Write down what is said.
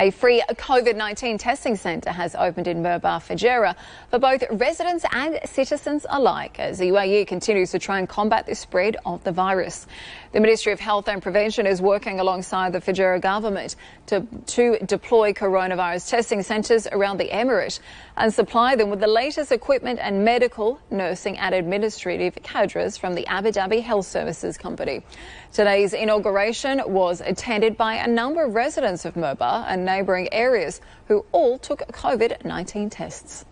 A free COVID 19 testing centre has opened in Mirbah, Fujairah for both residents and citizens alike as the UAE continues to try and combat the spread of the virus. The Ministry of Health and Prevention is working alongside the Fujairah government to, to deploy coronavirus testing centres around the Emirate and supply them with the latest equipment and medical, nursing and administrative cadres from the Abu Dhabi Health Services Company. Today's inauguration was attended by a number of residents of Mirbah and neighbouring areas who all took COVID 19 tests.